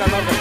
I love it.